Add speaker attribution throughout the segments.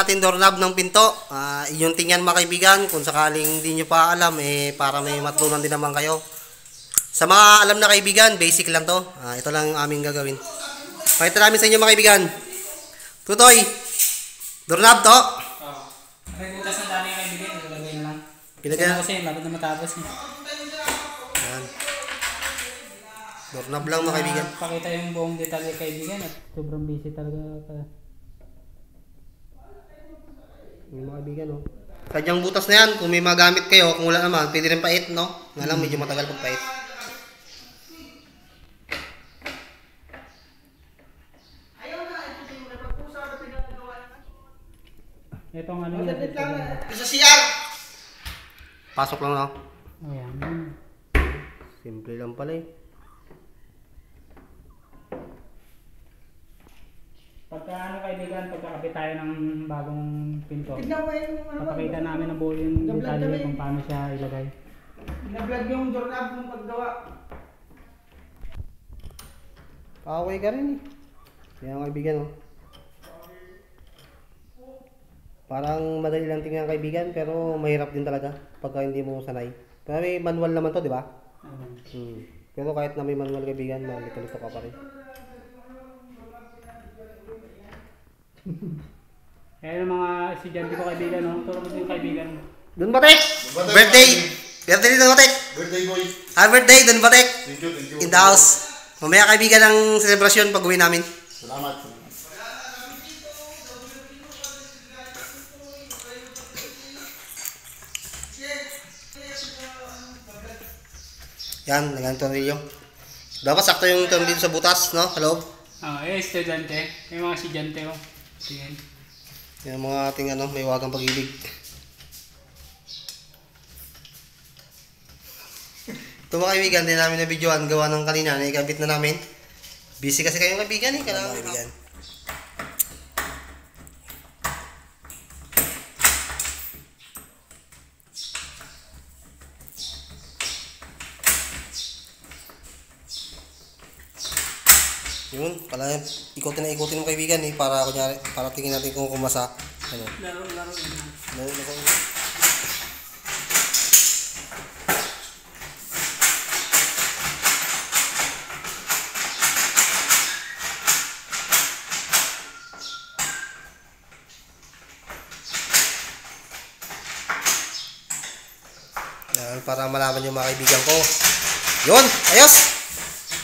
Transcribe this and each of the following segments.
Speaker 1: natin doorknob ng pinto. Ah, yung tingnan mga kaibigan, kung sakaling hindi nyo pa alam, eh, para may matutunan din naman kayo. Sa mga alam na kaibigan, basic lang to. Ah, ito lang ang aming gagawin. Pakita namin sa inyo mga kaibigan. Tutoy, doorknob to.
Speaker 2: May butas na dami yung kaibigan. Ilagay lang.
Speaker 1: Pinagyan.
Speaker 2: Kasi lapit na matapos. Eh.
Speaker 1: Doorknob lang mga kaibigan.
Speaker 2: Pakita yung buong detalye kaibigan at sobrang busy talaga. ka.
Speaker 1: Yung mga kaibigan, oh. Sadyang butas na yan, kung may magamit kayo, kung wala naman, pwede rin pait, no? Nga lang, medyo matagal pag pait.
Speaker 2: Ito ang ano yan.
Speaker 1: Sa CR! Pasok lang, no?
Speaker 2: Ayan.
Speaker 1: Simple lang pala eh.
Speaker 2: Pagka ano kaibigan, pagkakabit tayo ng bagong pinto,
Speaker 3: Tignan mo yung ano,
Speaker 2: papakita namin ng buo yung detalye
Speaker 3: kami.
Speaker 2: kung paano siya ilagay.
Speaker 3: na-vlog yung doorknob mong paggawa.
Speaker 1: Kaaway ka rin eh. Yan mga kaibigan, oh. Parang madali lang tingnan kaibigan, pero mahirap din talaga pagka hindi mo sanay. Pero may manual naman to, di ba? Hmm. Pero kahit na may manual kaibigan, malito-lito ka pa rin.
Speaker 2: Kaya yung mga estudyante ko kaibigan, no? Turo mo din yung kaibigan.
Speaker 1: Dun Batek! Birthday! Birthday dito Batek!
Speaker 4: Birthday boy.
Speaker 1: Happy birthday, Dun Batek!
Speaker 4: Thank you, thank you.
Speaker 1: In the house. Mamaya kaibigan ang selebrasyon pag uwi namin.
Speaker 4: Salamat.
Speaker 1: Yan, naganto rin yung. Dapat sakto yung dito sa butas, no? Loob.
Speaker 2: Ah, eh, estudyante. Yung mga estudyante ko. Ayan.
Speaker 1: Yan ang mga ating ano, may wagang pag-ibig. Ito mga kaibigan, din namin na videoan, gawa ng kanina, naikabit na namin. Busy kasi kayong kaibigan eh, kailangan kaibigan. Yun, pala ikutin na ikutin ng kaibigan eh, para kunyari, para tingin natin kung kumasa. Ano?
Speaker 2: Laro, laro.
Speaker 1: Na kung... Yan, para malaman yung mga kaibigan ko. Yun, ayos!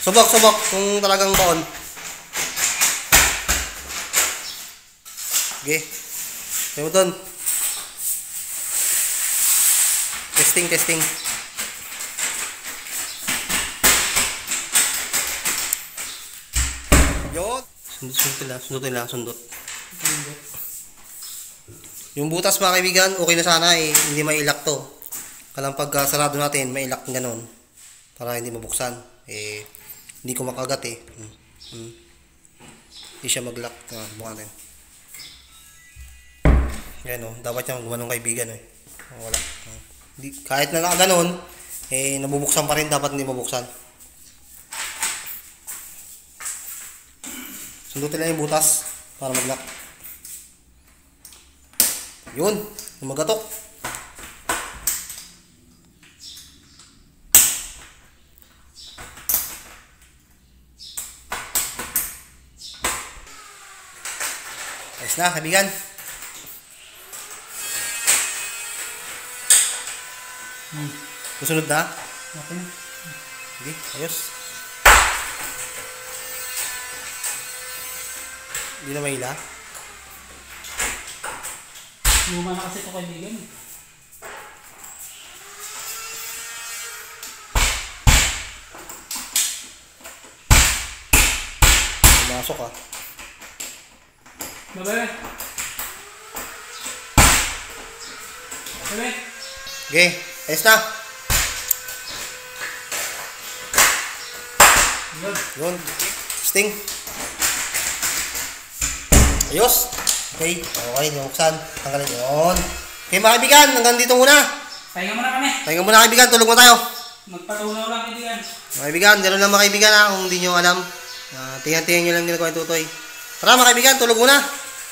Speaker 1: Subok, subok, kung talagang baon. Okay. Sabi mo doon. Testing, testing. Yun. Sundot, sundot lang, sundutin lang, sundot. Yung butas mga kaibigan, okay na sana eh, hindi mailak to. Kalang pag ah, sarado natin, mailak ng ganun. Para hindi mabuksan. Eh, hindi ko makagat eh. Hmm. Hmm. Hindi siya mag-lock. Ah, buka natin. Yan o, dapat yung gumanong kaibigan eh. Oh, wala. Ah. Di, kahit na nakaganon, eh nabubuksan pa rin, dapat hindi mabuksan. Sundutin lang yung butas para mag-lock. Yun, lumagatok. Ayos na, kaibigan. Susunod na?
Speaker 2: Okay.
Speaker 1: Sige, ayos. Hindi na mahila.
Speaker 2: Luma na kasi ito kaibigan.
Speaker 1: Pumasok ah.
Speaker 2: Babe. Babe.
Speaker 1: Okay, ayos na.
Speaker 2: Yun.
Speaker 1: Sting. Ayos. Okay, okay, nabuksan. Tanggalin yun. Okay mga kaibigan, hanggang dito muna.
Speaker 2: Pahinga muna kami.
Speaker 1: Pahinga muna kaibigan, tulog mo tayo.
Speaker 2: Magpatunaw lang kaibigan.
Speaker 1: Mga kaibigan, gano'n lang mga kaibigan ha, kung hindi nyo alam. Uh, tingnan-tingnan nyo lang ginagawa yung tutoy. Tara mga kaibigan, tulog muna.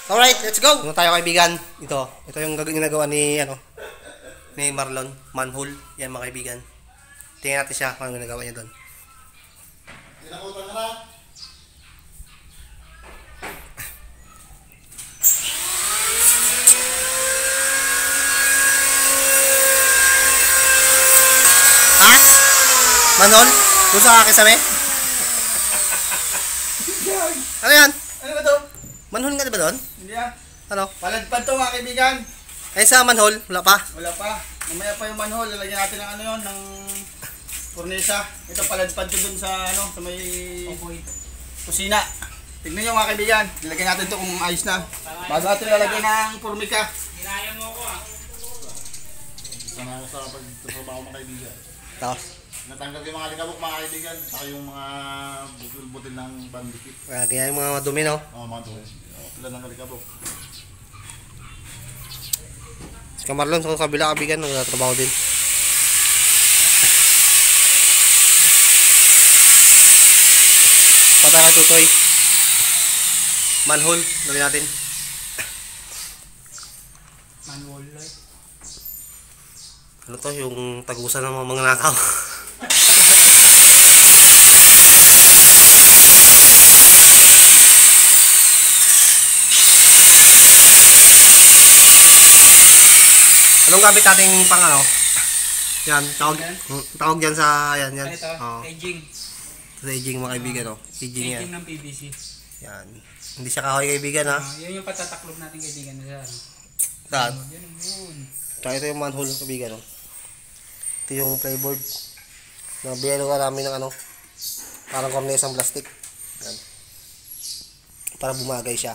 Speaker 1: Alright, let's go! Kung tayo kaibigan, ito. Ito yung ginagawa ni, ano, ni Marlon. Manhole. Yan mga kaibigan. Tingnan natin siya kung ano ginagawa niya doon. Ha? Manhole? Doon sa akin sabi? Ano yan?
Speaker 3: Ano ba to?
Speaker 1: Manhole nga di ba doon?
Speaker 3: Hindi ah.
Speaker 1: Ano?
Speaker 3: Paladpad to mga kaibigan.
Speaker 1: Ay sa manhole, wala pa.
Speaker 3: Wala pa. Mamaya pa yung manhole. Lalagyan natin ng ano yun, ng cornisa. Ito paladpad to dun sa ano, sa may kusina. Tignan nyo mga kaibigan. Ilagay natin to kung ayos na. Bago natin lalagay ng formika.
Speaker 2: Ginaya mo ko ah.
Speaker 4: Sana ako sa pagtatrabaho mga kaibigan.
Speaker 1: Tapos,
Speaker 4: Natanggal yung mga likabok mga kaibigan, saka yung mga butil-butil ng bandikit.
Speaker 1: uh, kaya yung mga madumi, no?
Speaker 4: Oh, mga doon. Oh, pila ng likabok.
Speaker 1: Si Kamarlon sa kabila kabigan, nagtatrabaho din. Patara tutoy. Manhole, lagyan natin.
Speaker 2: Light.
Speaker 1: Ano to, yung tagusan ng mga mga nakaw. Anong gamit nating pang ano? Yan, tawag, mm, tawag yan sa, yan, yan.
Speaker 2: Ito,
Speaker 1: Oo,
Speaker 2: edging.
Speaker 1: sa aging mga kaibigan, oh. Aging yan.
Speaker 2: Ng PVC.
Speaker 1: Yan. Hindi siya kahoy kaibigan, ha?
Speaker 2: Ah, yun yung patataklob natin kaibigan na ano.
Speaker 1: Saan?
Speaker 2: Yun yun.
Speaker 1: Tsaka ito yung manhole kaibigan, oh. Ito yung playboard. Nabiyalo ka namin ng ano, parang cornesang plastic. Yan. Para bumagay siya.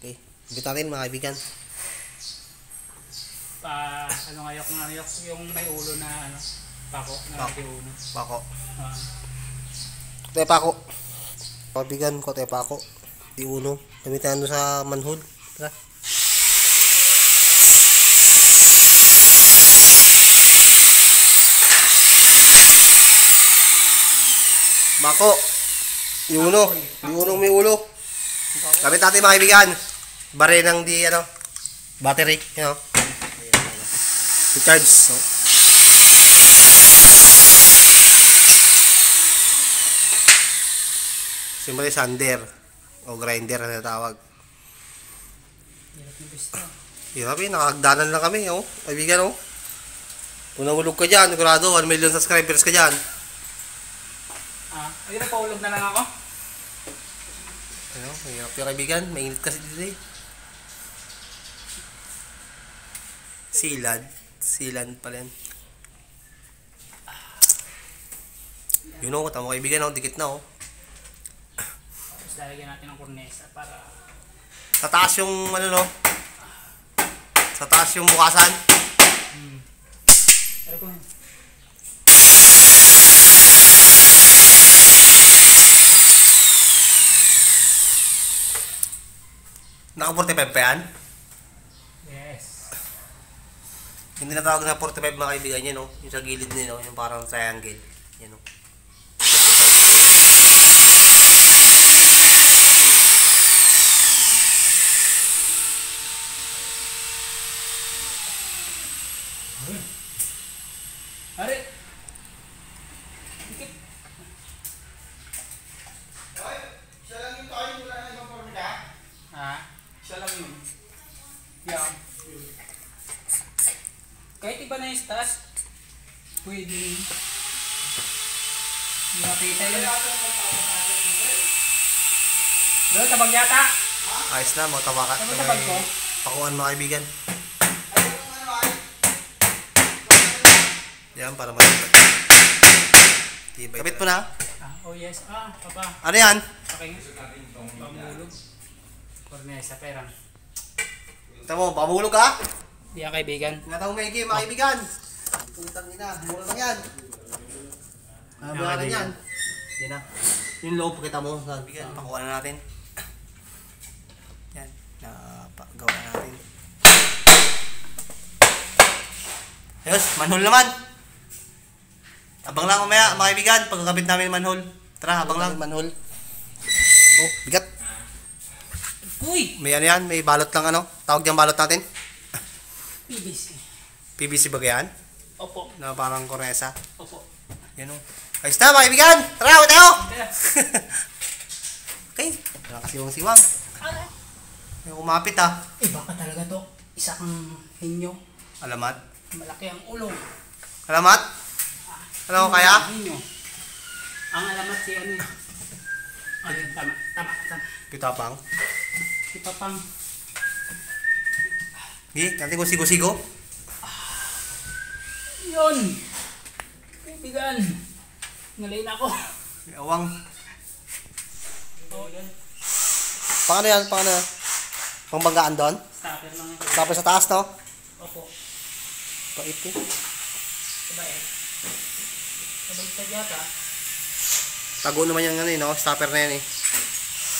Speaker 1: Okay. Ibit natin mga kaibigan.
Speaker 2: Pa, ano nga yung, ano, yung, yung may ulo na ano, pako, na
Speaker 1: Pako.
Speaker 2: may ulo.
Speaker 1: Pako.
Speaker 2: Ah,
Speaker 1: Kote pako. Kaibigan, kote pako. Di uno. Gamitan ano sa manhole. Tara. Uno. Di uno may ulo. Gamit natin mga kaibigan. Bare ng di ano. Battery. You know. I-charge. No? Siyempre sander o grinder na tawag.
Speaker 2: hirap.
Speaker 1: Hirap eh, nakakagdanan lang kami, oh. Kaibigan, oh. Kung nahulog ka dyan, sigurado, 1 million subscribers ka dyan.
Speaker 2: Ah, ayun, paulog na lang ako.
Speaker 1: Ano, mahirap yung kaibigan, mainit kasi dito eh. Silad. Silad pala yan. Yun oh, tama kaibigan, oh, dikit na oh.
Speaker 2: Tapos lalagyan natin ng cornesa para
Speaker 1: Sa taas yung, ano no? Sa taas yung bukasan.
Speaker 2: Pero kung
Speaker 1: Naka 45 pa yan?
Speaker 2: Yes.
Speaker 1: Hindi na tawag na 45 mga kaibigan yan, no? Yung sa gilid no? yung parang triangle. Yan, no?
Speaker 2: Ari! Dikit.
Speaker 3: Ay, siya lang yung tayo wala na ibang formika.
Speaker 2: Ha?
Speaker 3: Siya lang yun.
Speaker 2: Yeah. Kahit iba na yung stas, pwede. Hindi makita yun. Bro, tabag yata.
Speaker 1: Ayos na, mga tabakat.
Speaker 2: Ano sa bag ko?
Speaker 1: Pakuan mga kaibigan. Yan, para malipat. Tibay. Kapit mo na.
Speaker 2: Ah, oh yes. Ah, papa.
Speaker 1: Ano yan?
Speaker 2: Paking. Pamulog. Cornesa, perang.
Speaker 1: Tama mo, pamulog ka?
Speaker 2: Di yeah, kaibigan.
Speaker 1: Tinatawag may game, mga kaibigan. Putang ina, mura lang yan. Nabayaran
Speaker 2: kaibigan.
Speaker 1: yan. Yan na. Yung loob, pakita mo sa kaibigan. Pakuha na natin. Yan. Napagawa na natin. Ayos, manhole naman. Abang lang umaya, mga kaibigan, pagkakabit namin ng manhole. Tara, abang lang. Manhole. Oh, bigat.
Speaker 2: Uy!
Speaker 1: May ano yan, may balot lang ano. Tawag diyang balot natin.
Speaker 2: PVC.
Speaker 1: PVC ba yan?
Speaker 2: Opo.
Speaker 1: Na parang koresa.
Speaker 2: Opo.
Speaker 1: Yan o. Ayos na mga kaibigan! Tara, uwi tayo! okay. Wala kasi yung siwang. May kumapit ah.
Speaker 2: Eh, baka talaga to. Isa kang hinyo.
Speaker 1: Alamat.
Speaker 2: Malaki ang ulo.
Speaker 1: Alamat? Alam mo kaya?
Speaker 2: Hinyo. Ang alamat si ano eh. Ayun, tama, tama, tama.
Speaker 1: Kita pang.
Speaker 2: Si Papang.
Speaker 1: Gi, natin kung sigo-sigo.
Speaker 2: Yun! Kaibigan. Ngalain ako.
Speaker 1: Awang.
Speaker 2: Oh, yun.
Speaker 1: Paano yan? Paano yan? Pangbanggaan doon?
Speaker 2: Stopper lang ito.
Speaker 1: Tapos sa taas, no?
Speaker 2: Opo.
Speaker 1: Pait eh.
Speaker 2: Sabay eh. Sabay yata.
Speaker 1: Tago naman yan ano eh, no? Stopper na yan eh.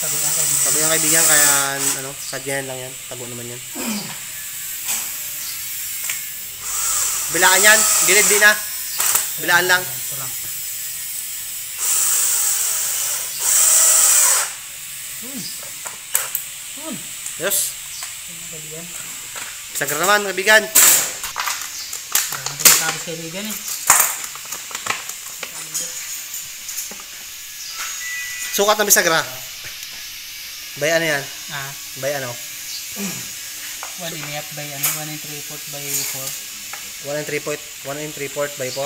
Speaker 2: Sabi nga kayo.
Speaker 1: Tago yung kaibigan, kaya ano, sadyan lang yan. Tago naman yan. Bilaan yan. Gilid din na. Bilaan lang.
Speaker 2: Ito lang. Yun. Yun.
Speaker 1: Yes. Sagar naman, kaibigan.
Speaker 2: Wala nang pagkatapos kaibigan eh.
Speaker 1: Sukat na bisagra. Bay ano yan?
Speaker 2: Ah,
Speaker 1: Bay ano?
Speaker 2: 1 and a half by ano, 1 and 3 fourth by 4.
Speaker 1: 1 and 3 point, 1 and 3 port by 4.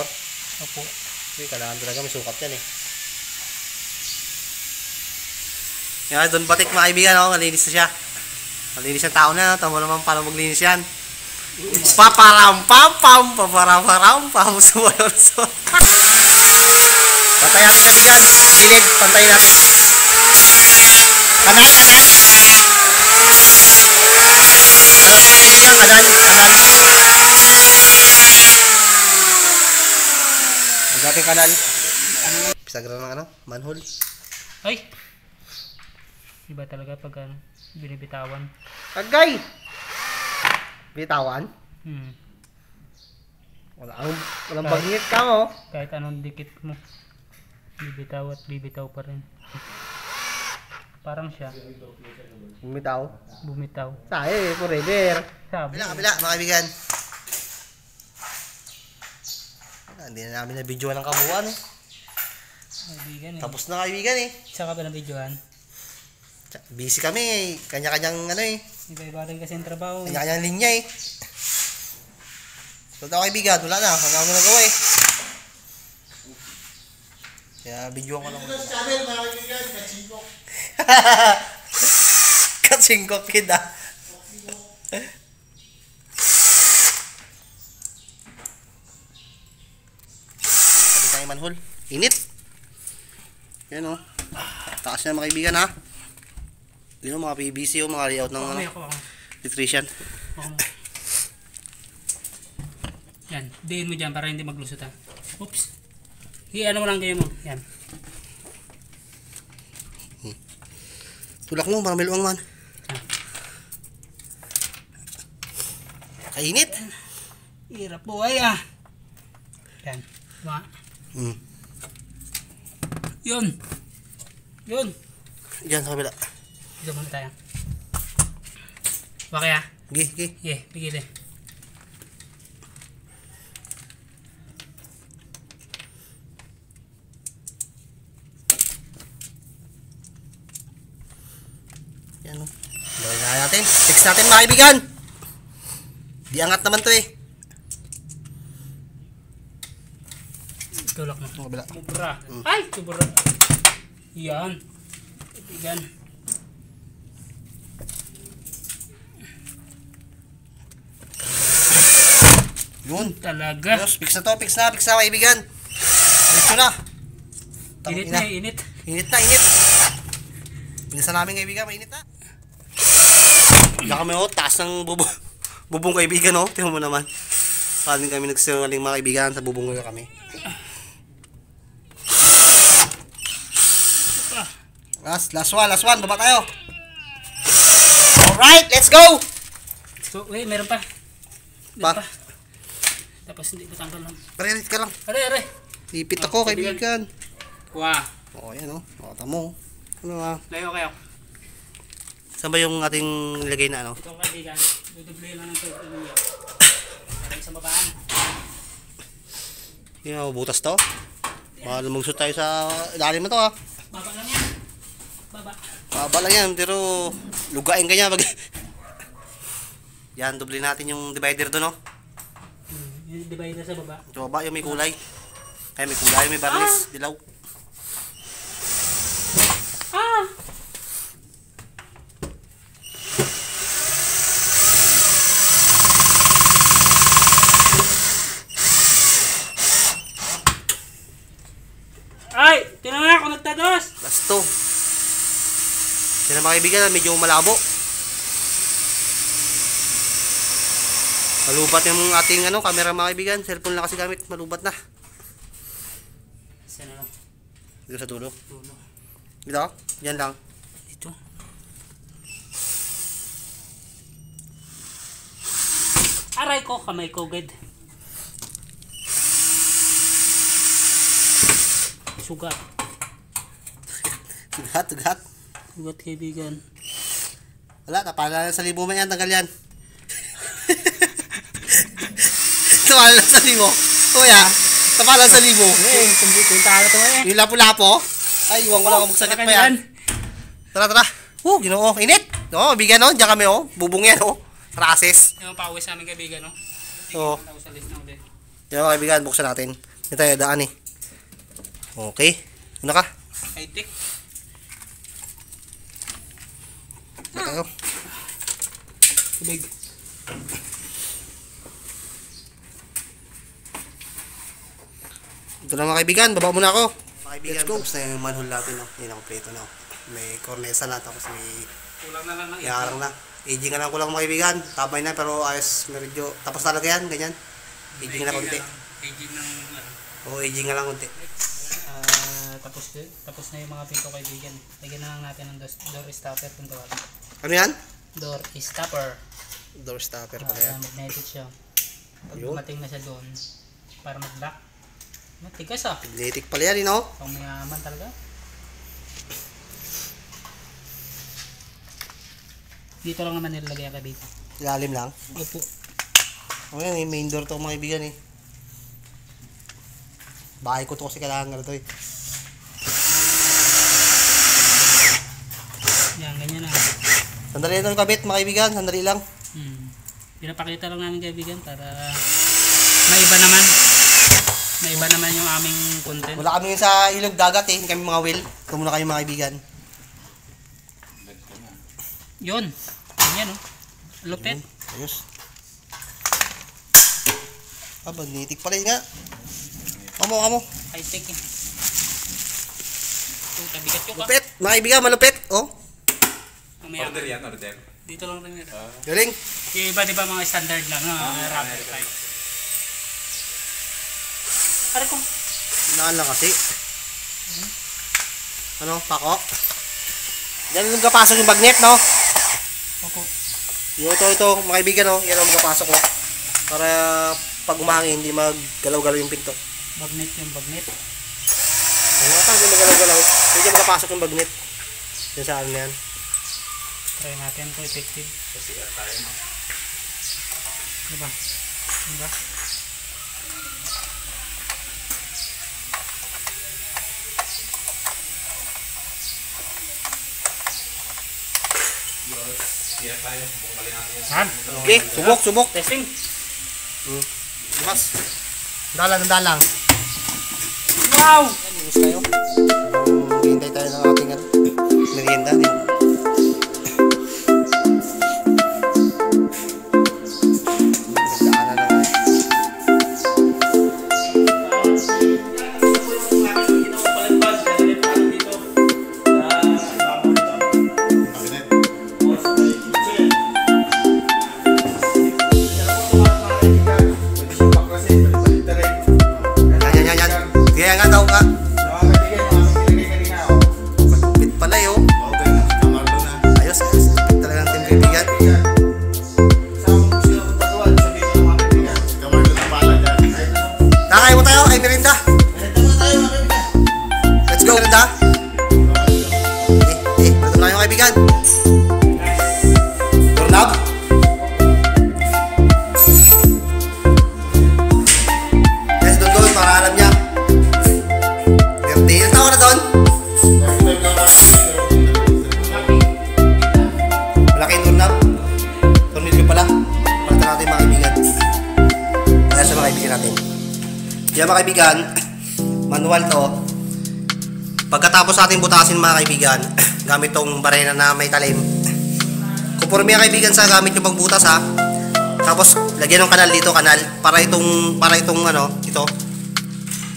Speaker 2: Opo.
Speaker 1: Uy, kailangan talaga may sukat yan eh. Yan, doon batik mga kaibigan, oh, malinis na siya. Malinis ang tao na, tamo naman paano maglinis yan. Paparam pam pam, paparam param pam, sumayo na so. Pantay natin kaibigan, gilid, pantay natin. Kanal, kanal. Ano to kaibigan, kanal, kanal. Ang dating kanal. Pisagra ng ano, manhole.
Speaker 2: Ay! Iba talaga pag ano, binibitawan.
Speaker 1: Agay! Bitawan?
Speaker 2: Hmm.
Speaker 1: Wala ang walang bagngit ka mo.
Speaker 2: Kahit anong dikit mo, bibitaw at bibitaw pa rin. Parang siya,
Speaker 1: Bumitaw.
Speaker 2: bumitaw.
Speaker 1: Sae, forever.
Speaker 2: Sabi.
Speaker 1: Kabila, kabila, mga kaibigan. Ah, Hindi na namin na video ng kabuuan. Eh.
Speaker 2: Kaibigan eh.
Speaker 1: Tapos na kaibigan eh.
Speaker 2: Isa ka ba na videohan?
Speaker 1: Tsa- Busy kami eh. Kanya-kanyang ano eh.
Speaker 2: Iba-iba rin kasi ang trabaho.
Speaker 1: Kanya-kanyang linya eh. So daw kaibigan, wala na. Wala akong nagawa eh. Kaya video ko lang.
Speaker 4: Ito sa channel, mga kaibigan, kachiko.
Speaker 1: Katsingko kid tayo manhole. Init. Yan o. Takas na mga kaibigan ha. Yun o mga PVC o mga layout ng ano.
Speaker 2: Ako. Yan, diin mo dyan para hindi maglusot ha. Oops. I-ano mo lang kayo mo. Yan.
Speaker 1: Tulak mo para may luwang man. Kainit.
Speaker 2: Hirap buhay ah. Yan. Diba?
Speaker 1: Hmm.
Speaker 2: Yun. Yun.
Speaker 1: Diyan sa kabila.
Speaker 2: Dito muna tayo. Okay ah.
Speaker 1: Gi, gi.
Speaker 2: Yeah, pigil eh.
Speaker 1: Yan o. Gawin na natin. Fix natin mga kaibigan. Di angat naman to eh.
Speaker 2: Tulak mo.
Speaker 1: Sa kabila.
Speaker 2: Sobra. Ay, sobra. Yan. Kaibigan.
Speaker 1: Yun.
Speaker 2: Talaga.
Speaker 1: Yes, fix na to, fix na, fix na kaibigan. Ko na. Tangina.
Speaker 2: Init na, init.
Speaker 1: Init na, init. Pinasan namin kaibigan, mainit na. Wala kami oh, taas ng bubong, bubong kaibigan oh. Tingnan mo naman. Paano kami nagsinungaling mga kaibigan sa bubong kami. Last, last one, last one. Baba tayo. Alright, let's go!
Speaker 2: So, wait, meron pa.
Speaker 1: Pa,
Speaker 2: Meron pa. Tapos hindi ko tanggal lang.
Speaker 1: parelit ka lang.
Speaker 2: Are, are.
Speaker 1: Ipit ako kaibigan.
Speaker 2: Wow.
Speaker 1: Oo, oh, yan oh. O, tamo. Ano ah.
Speaker 2: Layo kayo.
Speaker 1: Saan ba yung ating nilagay na ano?
Speaker 2: Ito kaibigan, duduble lang ng turtle niya. Para sa babaan.
Speaker 1: Yung butas to. Baka lumagsot tayo sa ilalim mo to ah.
Speaker 2: Baba lang yan. Baba.
Speaker 1: Baba lang yan, pero lugain ka niya pag... yan, doble natin yung divider doon, no?
Speaker 2: Hmm. Yung divider sa baba.
Speaker 1: Sa baba, yung may kulay. Ay, may kulay, may barnis, dilaw.
Speaker 2: Ah! Ay! Tingnan nga ako nagtados!
Speaker 1: Last to. Yan ang mga kaibigan, medyo malabo. Malubat yung ating ano, camera mga kaibigan. Cellphone lang kasi gamit, malubat na.
Speaker 2: Saan na lang?
Speaker 1: Dito sa dulo.
Speaker 2: Dulo.
Speaker 1: Dito, yan lang.
Speaker 2: Dito. Aray ko, kamay ko, good. Sugat.
Speaker 1: Sugat, sugat.
Speaker 2: Sugat kaibigan.
Speaker 1: Wala, napala na sa libo man yan, tanggal yan. Napala na sa libo. Kuya, napala sa libo.
Speaker 2: Eh, kundi kunta na to eh.
Speaker 1: Yung lapo-lapo. Ay, iwan ko lang kung magsagat pa yan. Tara, tara. Oh, ginoo. Init. Oo, oh, bigan oh. Diyan kami oh. Bubong yan oh. Rases.
Speaker 2: Yung pawis namin kaibigan, no?
Speaker 1: Oo.
Speaker 2: Tawag sa list na ulit.
Speaker 1: Yan mga kaibigan, buksan natin. Dito tayo daan eh. Okay. Ano ka?
Speaker 2: High-tech.
Speaker 1: Dito tayo.
Speaker 2: Tubig.
Speaker 1: Ito na mga kaibigan, baba muna ako. Mga kaibigan, Let's go. Tapos na yung manhole natin no. Yan ang kompleto no. May cornesa na tapos may
Speaker 2: Kulang na lang ng
Speaker 1: yarang na. Aging ka lang kulang mga kaibigan. Tamay na pero ayos medyo tapos talaga yan, ganyan. Aging na konti.
Speaker 2: Aging ng ano.
Speaker 1: Oo, aging na lang konti.
Speaker 2: Ah, tapos tapos na yung mga pinto kaibigan. Lagyan na lang natin ng door stopper kung tawagin.
Speaker 1: Ano yan?
Speaker 2: Door stopper.
Speaker 1: Door stopper pala
Speaker 2: Ah,
Speaker 1: yan.
Speaker 2: magnetic siya. Pag dumating na siya doon, para mag-lock. Matigas ah.
Speaker 1: Magnetic pala yan, no?
Speaker 2: Pang mayaman talaga. Dito lang naman nilalagay ang kaibigan.
Speaker 1: Ilalim lang.
Speaker 2: Opo.
Speaker 1: O yan, eh, main door to mga kaibigan eh. Bahay ko to kasi kailangan nga to eh.
Speaker 2: Yan, ganyan na.
Speaker 1: Sandali lang kabit mga kaibigan, sandali lang.
Speaker 2: Hmm. Pinapakita lang namin kaibigan para maiba naman. Maiba naman yung aming content.
Speaker 1: Wala kami sa ilog dagat eh, kami mga whale. Ito muna kayo mga kaibigan.
Speaker 2: Yun. Ganyan oh. Lupit.
Speaker 1: Ayos. Ah, magnetic pala yun nga. Kamo, kamo.
Speaker 2: High tech eh. Ito, tabigat yung ka.
Speaker 1: Lupit, mga kaibigan, malupit. Oh,
Speaker 2: Mamaya.
Speaker 5: Order yan, order.
Speaker 2: Dito lang rin yun.
Speaker 1: galing.
Speaker 2: Yung iba di ba mga standard lang na uh, rapid pipe. Pare kung
Speaker 1: Naan lang kasi. Ano, pako? Yan yung kapasok yung bagnet, no?
Speaker 2: Opo.
Speaker 1: Yung ito, ito, mga kaibigan, no? Yan ang magkapasok ko. Para pag umangin, hindi maggalaw-galaw yung pinto.
Speaker 2: Bagnet yung bagnet.
Speaker 1: Kung nga tayo magalaw-galaw, hindi makapasok yung bagnet. Yan sa ano na yan.
Speaker 2: Try natin kung effective. Diba? Diba?
Speaker 5: Kaya tayo, bumalik natin yan.
Speaker 2: Saan?
Speaker 1: Okay, subok, subok.
Speaker 2: Testing.
Speaker 1: Bukas. Dalang, dalang.
Speaker 2: Wow!
Speaker 1: Inis tayo. Hintay Yan mga kaibigan, manual to. Pagkatapos natin butasin mga kaibigan, gamit tong barena na may talim. Kumpurmi mga kaibigan sa gamit yung pagbutas ha. Tapos lagyan ng kanal dito, kanal para itong para itong ano, ito.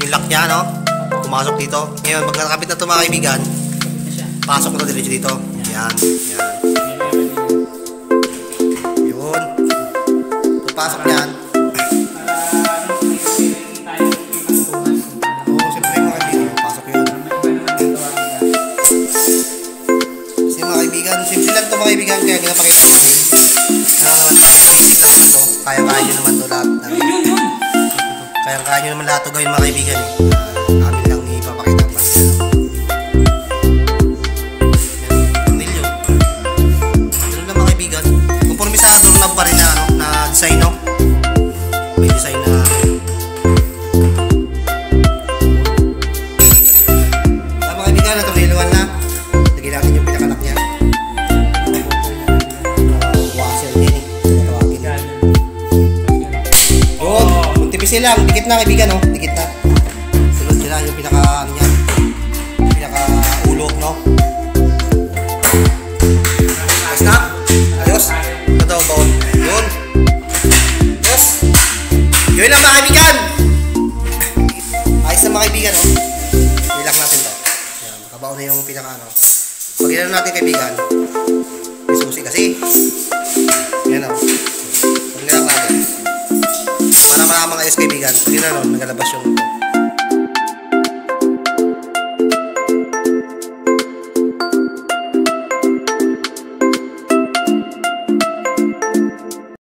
Speaker 1: Yung lock niya no. Pumasok dito. Ngayon pag nakakabit na to mga kaibigan, pasok na diretso dito. Yan, yan. Yun. Pagpasok lahat to gawin mga kaibigan. Eh. Lang. Dikit na kaibigan, oh. Dikit na. Sunod nyo lang yung pinaka, ano niya. Pinaka ulo, no? Ayos? Ayos? Ito daw, bawon. Yun. Ayos. Yun lang mga kaibigan. Ayos na mga kaibigan, oh. Ilak natin to. Yan, makabaw na yung pinaka ano. Pag natin kaibigan, may susi kasi. Yan o. Maramang ayos kaibigan. Pag inano, nagalabas yung